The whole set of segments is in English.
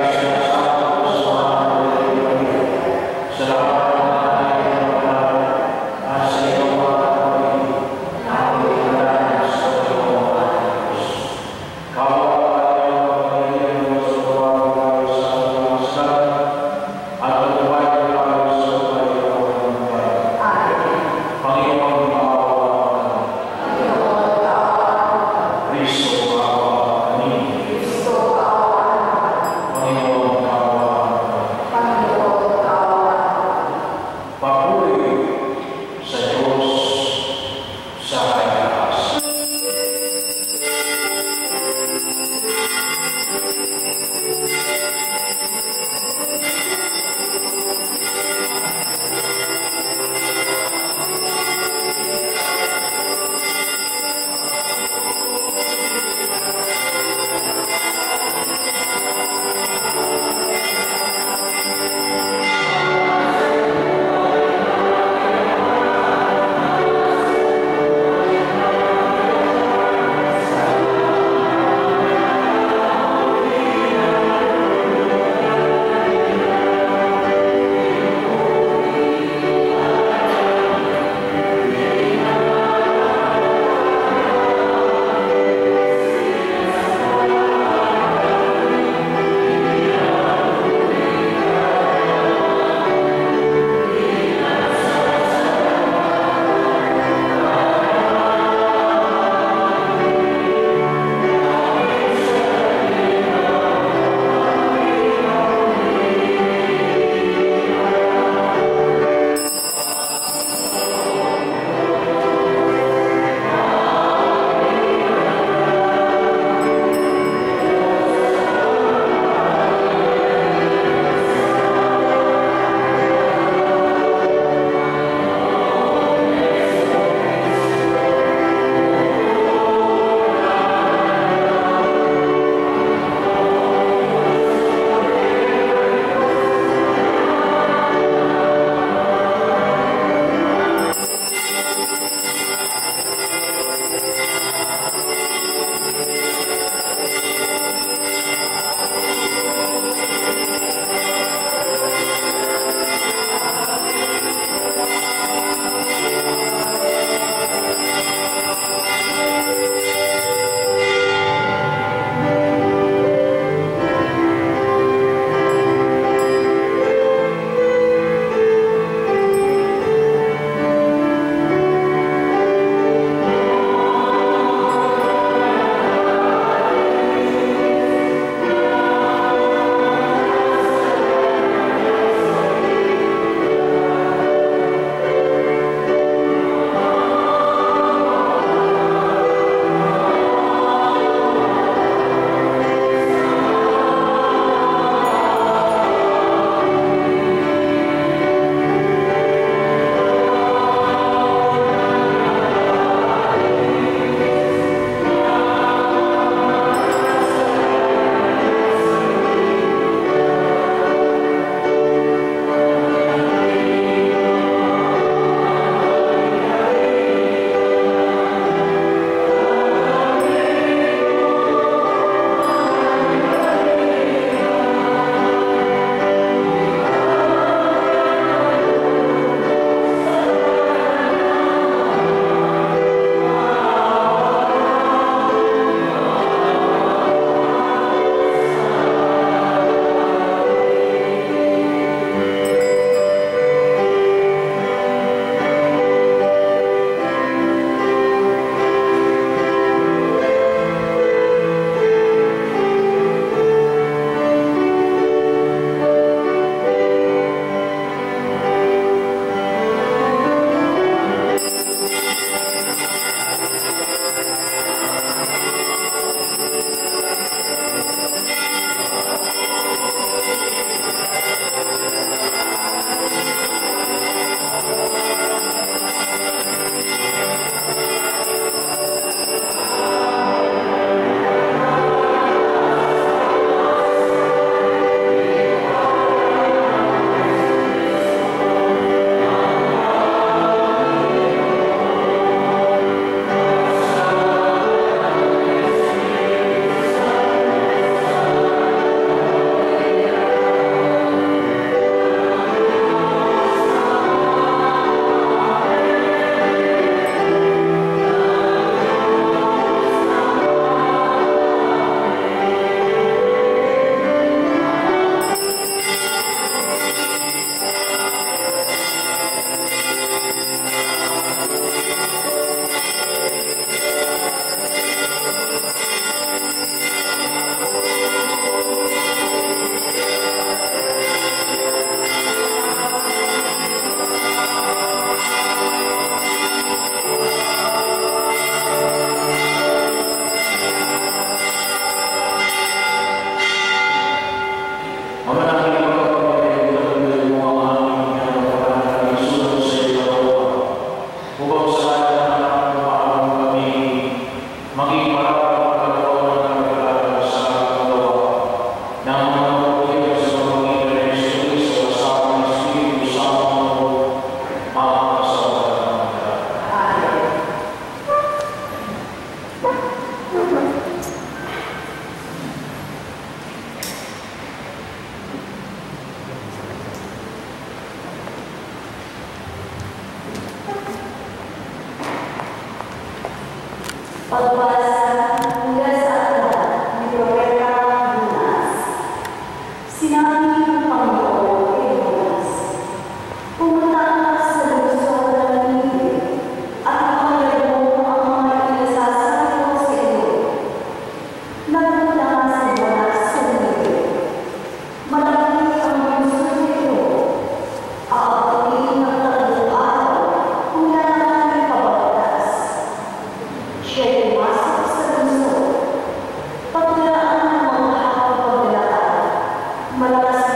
Yang 감사합니다. da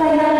他应